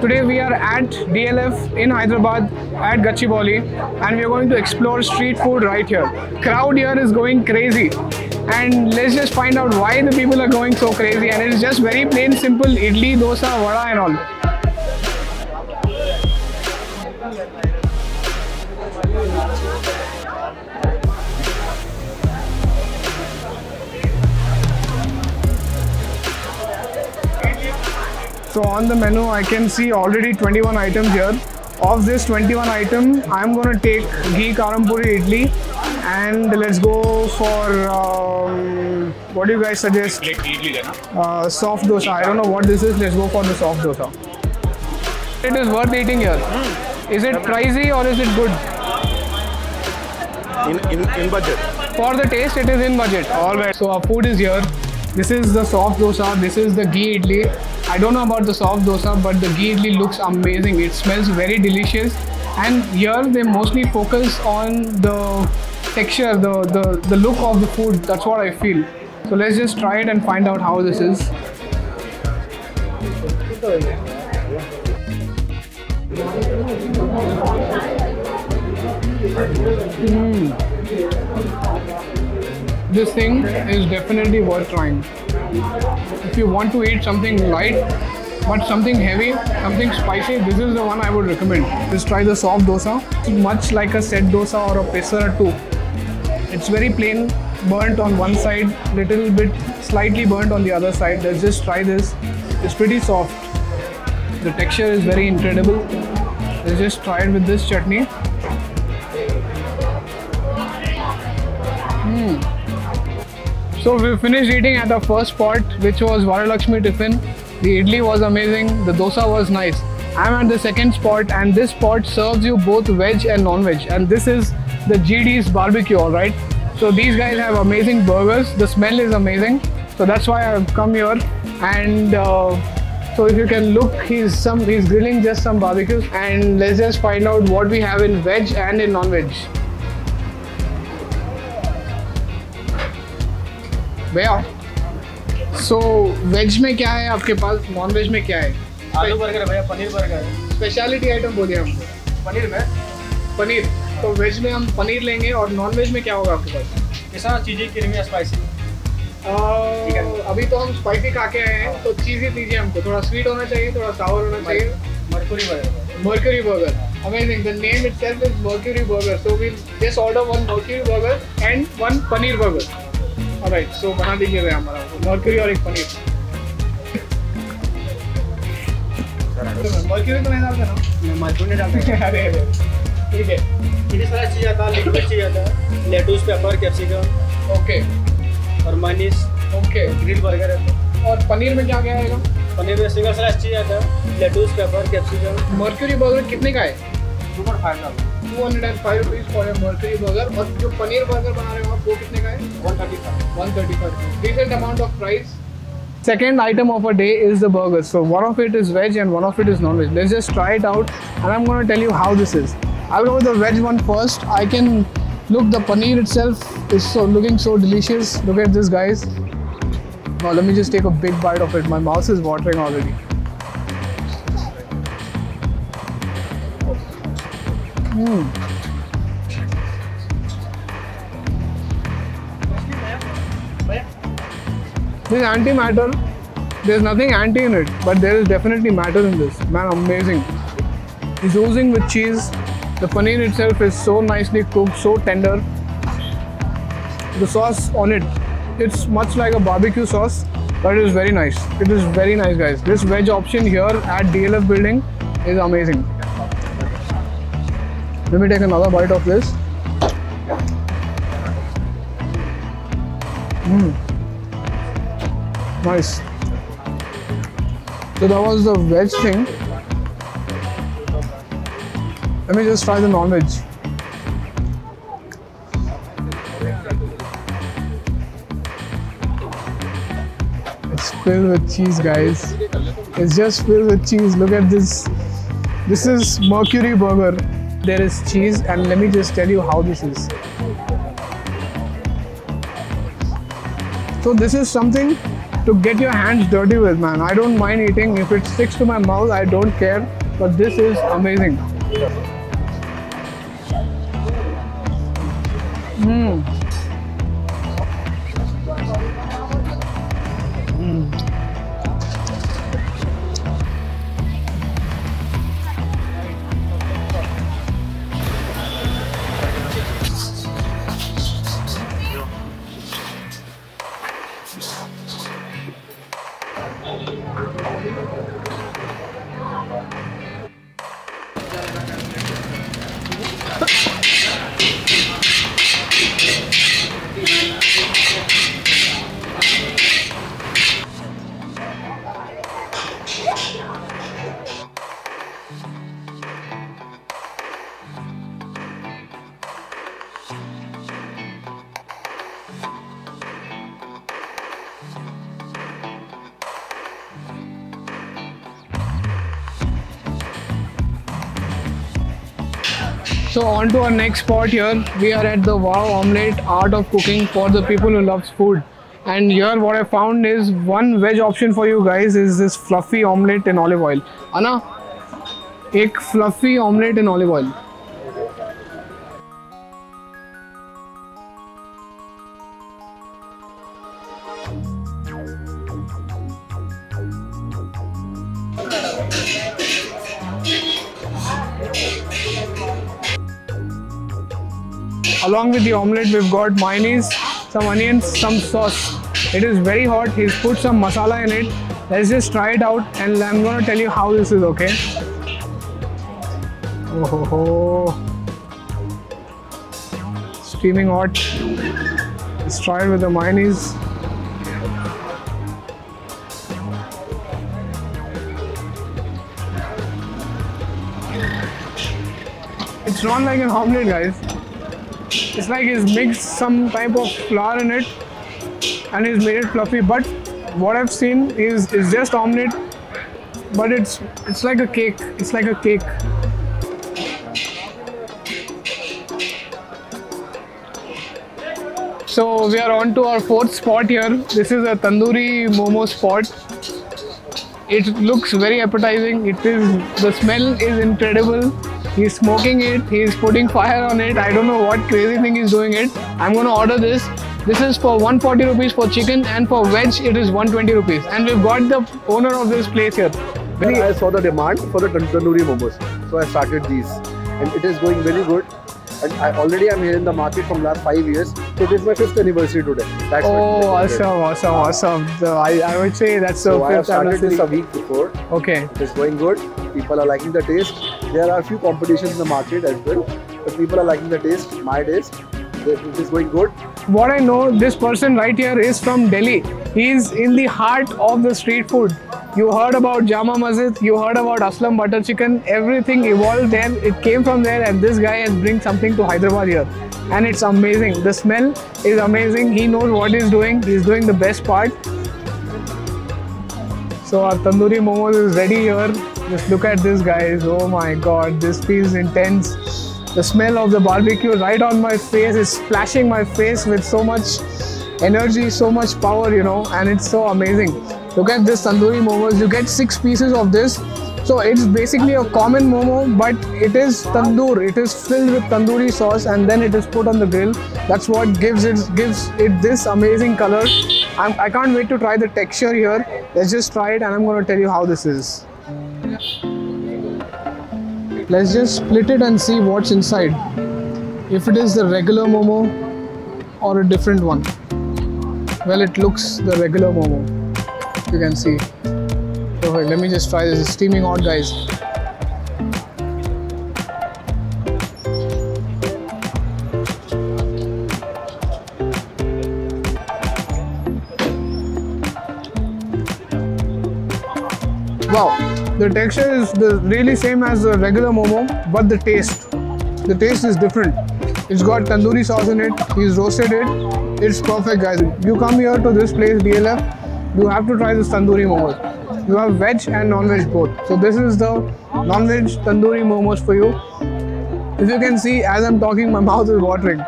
Today we are at DLF in Hyderabad at Gachibowli and we are going to explore street food right here. Crowd here is going crazy and let's just find out why the people are going so crazy and it's just very plain simple idli, dosa, vada and all. So on the menu, I can see already 21 items here. Of this 21 item, I'm gonna take ghee karam podi idli and let's go for um, what do you guys suggest? Uh, soft dosa. I don't know what this is. Let's go for the soft dosa. It is worth eating here. Is it pricey or is it good? in, in, in budget. For the taste, it is in budget. All right. So our food is here. This is the soft dosa. This is the ghee idli. I don't know about the soft dosa, but the ghee idli looks amazing. It smells very delicious. And here they mostly focus on the texture, the, the, the look of the food. That's what I feel. So let's just try it and find out how this is. Hmm. This thing is definitely worth trying. If you want to eat something light but something heavy, something spicy, this is the one I would recommend. Just try the soft dosa. It's much like a set dosa or a pesarattu. It's very plain, burnt on one side, little bit slightly burnt on the other side. Let's just try this. It's pretty soft. The texture is very incredible. Let's just try it with this chutney. Hmm. So we finished eating at the first spot, which was Varalakshmi Tiffin. The idli was amazing. The dosa was nice. I'm at the second spot, and this spot serves you both veg and non-veg. And this is the GD's barbecue, all right. So these guys have amazing burgers. The smell is amazing. So that's why I've come here. And uh, so if you can look, he's some he's grilling just some barbecues. And let's just find out what we have in veg and in non-veg. भैया सो veg में क्या है आपके पास? Non veg में क्या है? आलू burger है भैया पनीर बर्गर है। स्पेशलिटी आइटम बोलिए हमको पनीर में? पनीर। तो वेज में हम पनीर लेंगे और नॉन वेज में क्या होगा आपके पास? सारा चीज़ें क्रीमी स्पाइसी अभी तो हम स्पाइसी खा के आए हैं तो चीज़ ही दीजिए हमको। थोड़ा स्वीट होना चाहिए थोड़ा सावर होना चाहिए। Mercury burger Mercury Burger. Amazing. The name itself is Mercury Burger. So we'll just order one Mercury Burger and one Paneer Burger. Alright, so बना दीजिए भैया हमारा Mercury और एक पनीर मर्क्यूरी तो नहीं डालते ना मरकुरी नहीं डालते अरे अरे ठीक है। कितनी सारा चीज़ आता है लिक्विड चीज़ आता है। लेटूस पेपर कैप्सिकम ओके और माइनिस ओके ग्रिल बर्गर है। और पनीर में क्या क्या आएगा? पनीर में सिंगल स्लाइस चीज़ आता है। Lettuce pepper capsicum mercury burger कितने का है? Super final two hundred and five rupees for mercury burger और जो पनीर बर्गर बना रहे हो आप वो कितने का है? Five 135 decent amount of price second item of a day is the burgers. So one of it is veg and one of it is non-veg. Let's just try it out and i'm going to tell you how this is. I'll go with the veg one first. I can look the paneer itself. Is so looking so delicious. Look at this guys. Now let me just take a big bite of it. My mouth is watering already hmm. This anti-matter, there's nothing anti in it, but there is definitely matter in this. Man, amazing. It's oozing with cheese. The paneer itself is so nicely cooked, so tender. The sauce on it, it's much like a barbecue sauce, but it is very nice. It is very nice, guys. This veg option here at DLF building is amazing. Let me take another bite of this. Hmm. Nice. So that was the veg thing. Let me just try the non-veg. It's filled with cheese, guys. It's just filled with cheese. Look at this. This is Mercury Burger. There is cheese, and let me just tell you how this is. So this is something to get your hands dirty with, man. I don't mind eating. If it sticks to my mouth, I don't care. But this is amazing. Mm. So on to our next spot here. We are at the Wow Omelette Art of Cooking for the people who loves food. And here what I found is one veg option for you guys is this fluffy omelette in olive oil. Anna, एक fluffy omelette in olive oil. Along with the omelette, we've got mayonnaise, some onions, some sauce. It is very hot. He's put some masala in it. Let's just try it out and I'm gonna tell you how this is okay. Oh, ho, ho. steaming hot. Let's try it with the mayonnaise. It's not like an omelette, guys. It's like he's mixed some type of flour in it and he's made it fluffy. But what I've seen is is just omelette, but it's it's like a cake. It's like a cake. So we are on to our fourth spot here. This is a tandoori momo spot. It looks very appetizing. It is the smell is incredible. He's smoking it. He's putting fire on it. I don't know what crazy thing he's doing it. I'm gonna order this. This is for 140 rupees for chicken and for veg it is 120 rupees. And we've got the owner of this place here. Then I saw the demand for the tan- tandoori momos, so I started these, and it is going very good. And I already am here in the market from last five years. So it is my fifth anniversary today. That's Oh, awesome, awesome, awesome. So I, I would say that's the So I have started this a week before. Okay. It is going good. People are liking the taste. There are a few competitions in the market as well, but people are liking the taste. My taste. It is going good. What I know, this person right here is from Delhi. He is in the heart of the street food. You heard about Jama Masjid, you heard about Aslam Butter Chicken, everything evolved there. It came from there, and this guy has bring something to Hyderabad here. And it's amazing. The smell is amazing. He knows what he's doing. He's doing the best part. So our tandoori momos is ready here. Just look at this, guys. Oh my god, this feels intense. The smell of the barbecue right on my face is splashing my face with so much energy, so much power, you know, and it's so amazing. Look at this tandoori momos. You get six pieces of this. So it's basically a common momo, but it is tandoor. It is filled with tandoori sauce, and then it is put on the grill. That's what gives it gives it this amazing color. I'm, I can't wait to try the texture here. Let's just try it, and I'm going to tell you how this is. Let's just split it and see what's inside. If it is the regular momo or a different one. Well, it looks the regular momo. You can see. Wait, let me just try this. It's steaming hot, guys. Wow, the texture is the really same as the regular momo, but the taste, the taste is different. It's got tandoori sauce in it. He's roasted it. It's perfect, guys. You come here to this place, DLF, you have to try this tandoori momos. You have veg and non-veg both. So this is the non-veg tandoori momos for you. If you can see, as I'm talking, my mouth is watering.